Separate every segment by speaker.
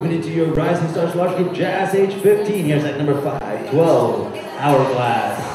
Speaker 1: Into your Rising Stars Large Group Jazz age 15. Here's at number 5, 12, Hourglass.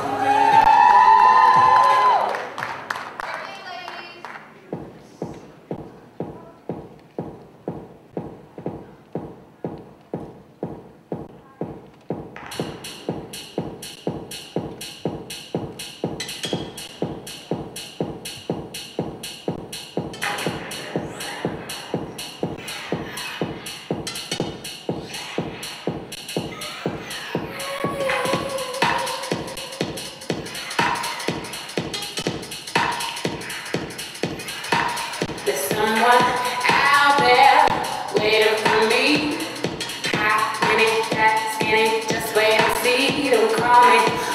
Speaker 1: comment